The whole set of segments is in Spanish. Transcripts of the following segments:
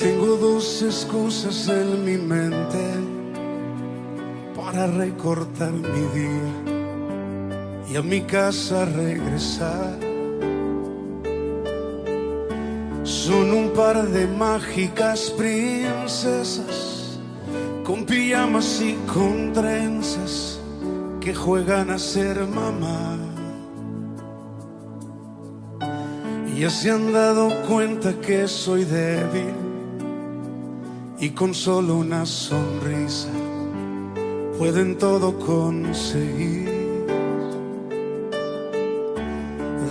Tengo dos excusas en mi mente para recortar mi día y a mi casa regresar. Son un par de mágicas princesas con pijamas y con trenzas que juegan a ser mamá. Ya se han dado cuenta que soy débil y con solo una sonrisa pueden todo conseguir.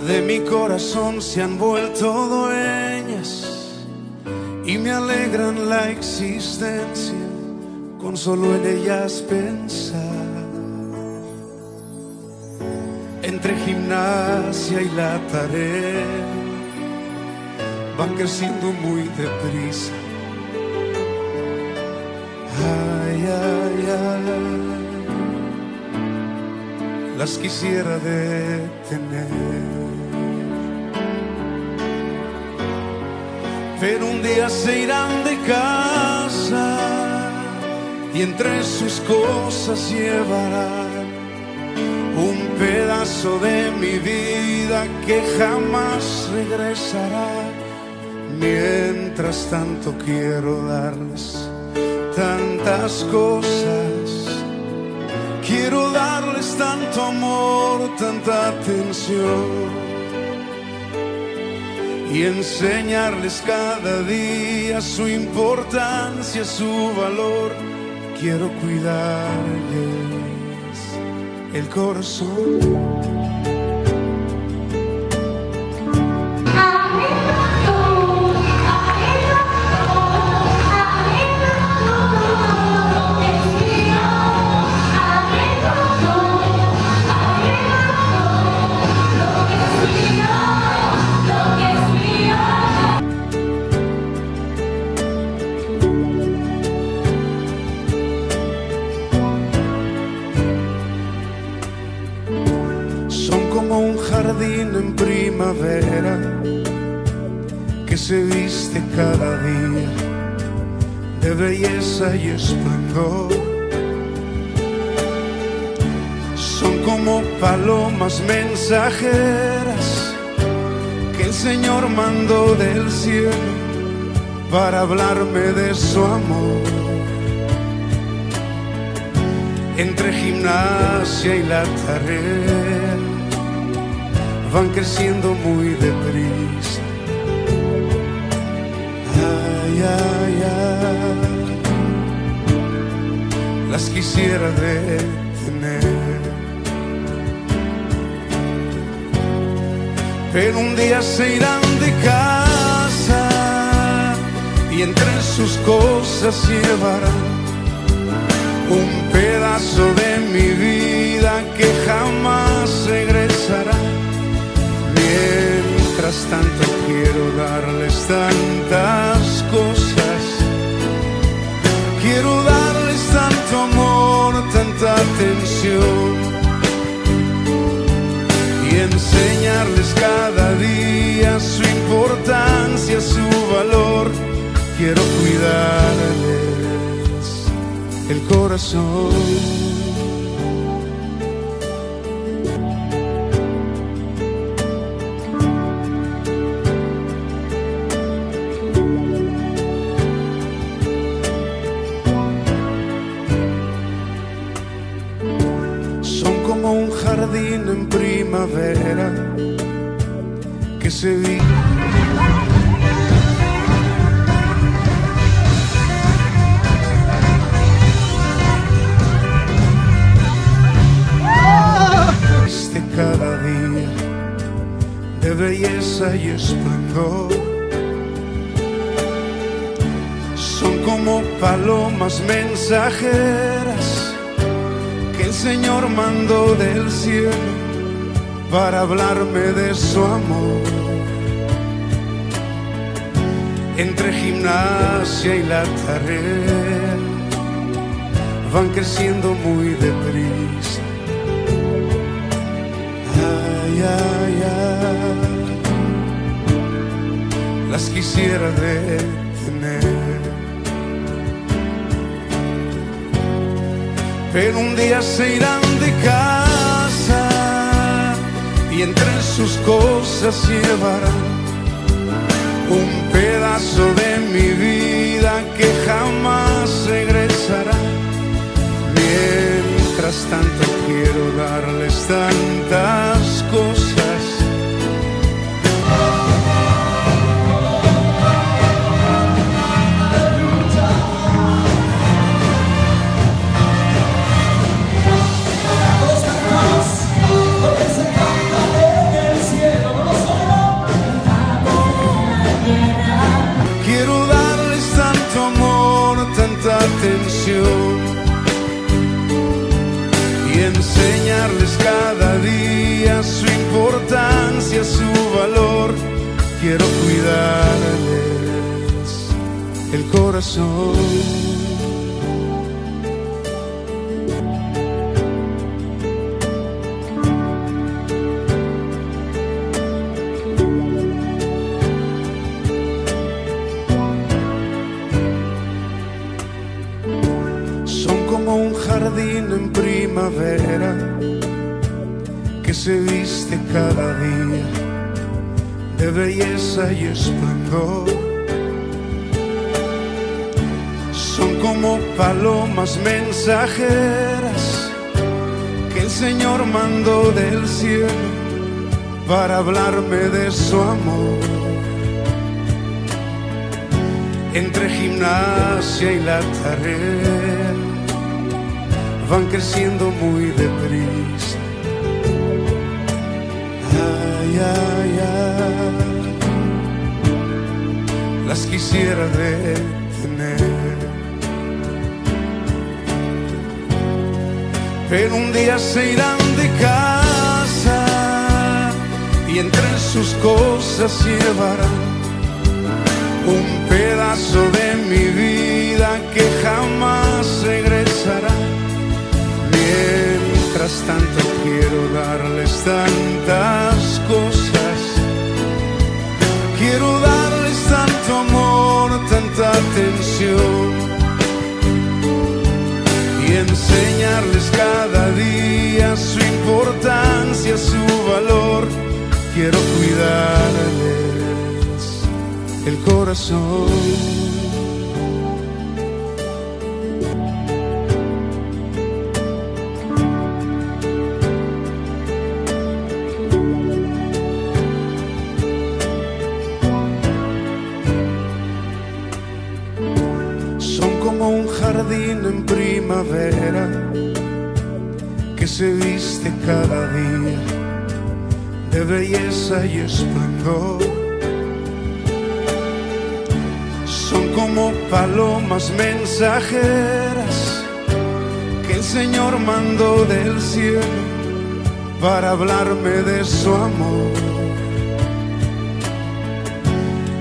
De mi corazón se han vuelto dueñas y me alegran la existencia con solo en ellas pensar. Entre gimnasia y la tarea van creciendo muy deprisa. Las quisiera detener. Pero un día se irán de casa y entre sus cosas llevarán un pedazo de mi vida que jamás regresará. Mientras tanto quiero darles tantas cosas. Quiero darles tanto amor, tanta atención. Y enseñarles cada día su importancia, su valor. Quiero cuidarles el corazón. En primavera que se viste cada día de belleza y esplendor. Son como palomas mensajeras que el Señor mandó del cielo para hablarme de su amor. Entre gimnasia y la tarea van creciendo muy deprisa. Ay, ay, ay, las quisiera detener. Pero un día se irán de casa y entre sus cosas llevarán un pedazo de mi vida que jamás regresará Mientras tanto quiero darles tantas cosas. Quiero darles tanto amor, tanta atención. Y enseñarles cada día su importancia, su valor. Quiero cuidarles el corazón. En primavera que se vi. Este cada día de belleza y esplendor. Son como palomas mensajeras el Señor mandó del cielo para hablarme de su amor. Entre gimnasia y la tarea van creciendo muy deprisa. Ay, ay, ay, las quisiera detener. Pero un día se irán de casa y entre sus cosas llevarán un pedazo de mi vida que jamás regresará. Mientras tanto quiero darles tantas Son como un jardín en primavera que se viste cada día de belleza y esplendor. Son como palomas mensajeras que el Señor mandó del cielo para hablarme de su amor entre gimnasia y la tarea van creciendo muy deprisa. Ay, ay, ay, las quisiera detener. Pero un día se irán de casa y entre sus cosas llevarán un pedazo de mi vida que jamás regresará. Mientras tanto quiero darles tantas cosas, quiero darles tanto amor, tanta atención enseñarles cada día su importancia, su valor. Quiero cuidarles el corazón. Que se viste cada día de belleza y esplendor. Son como palomas mensajeras que el Señor mandó del cielo para hablarme de su amor.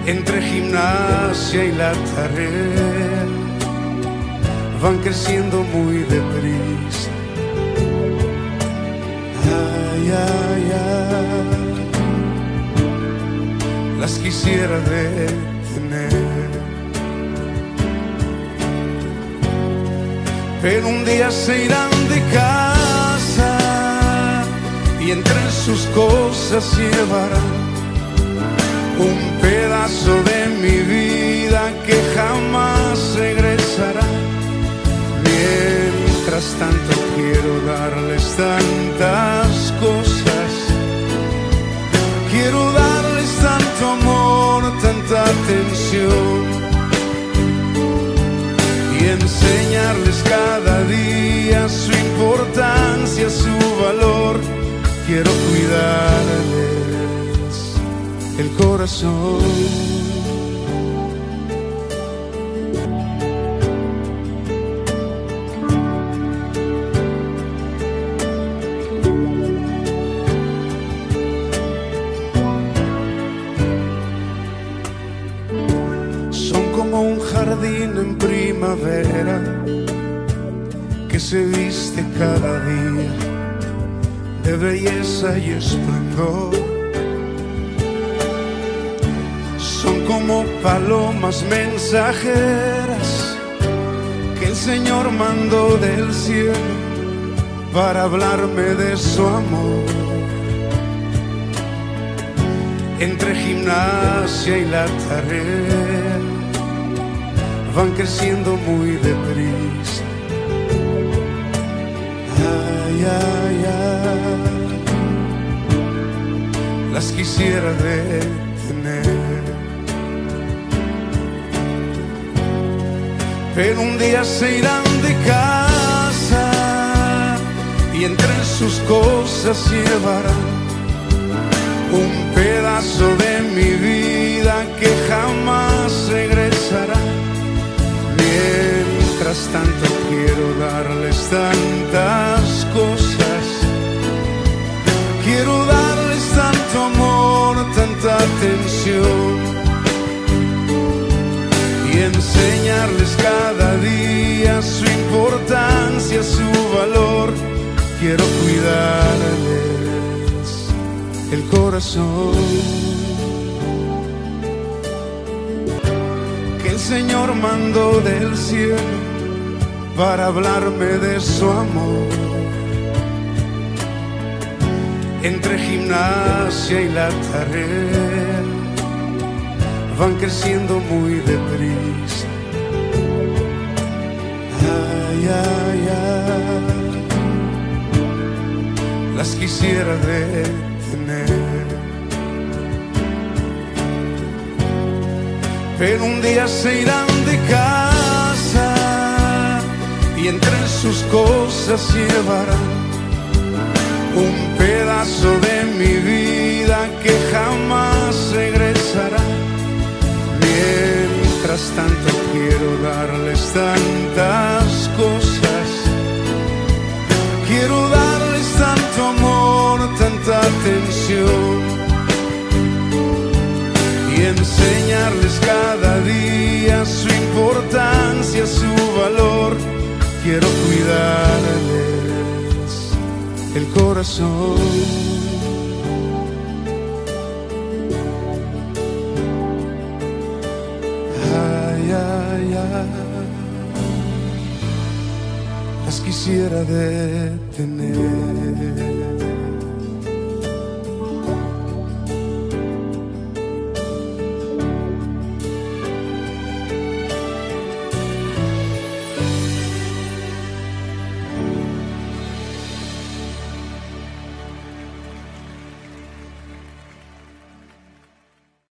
Entre gimnasia y la tarea van creciendo muy deprisa. Ay, ay, ay, las quisiera detener. Pero un día se irán de casa y entre sus cosas llevarán un pedazo de mi vida que jamás regresará. Tanto quiero darles tantas cosas, quiero darles tanto amor, tanta atención y enseñarles cada día su importancia, su valor. Quiero cuidarles el corazón. Que se viste cada día de belleza y esplendor. Son como palomas mensajeras que el Señor mandó del cielo para hablarme de su amor. Entre gimnasia y la tarea van creciendo muy deprisa. Ay, ay, ay, las quisiera detener. Pero un día se irán de casa y entre sus cosas llevarán un pedazo de mi vida que jamás regresará. Mientras tanto quiero darles tantas cosas, quiero darles tanto amor, tanta atención y enseñarles cada día su importancia, su valor. Quiero cuidarles el corazón. Señor mandó del cielo para hablarme de su amor. Entre gimnasia y la tarea van creciendo muy deprisa. Ay, ay, ay, las quisiera detener. Pero un día se irán de casa y entre sus cosas llevarán un pedazo de mi vida que jamás regresará. Mientras tanto quiero darles tantas cosas, quiero darles corazón. Ay, ay, ay, las quisiera detener.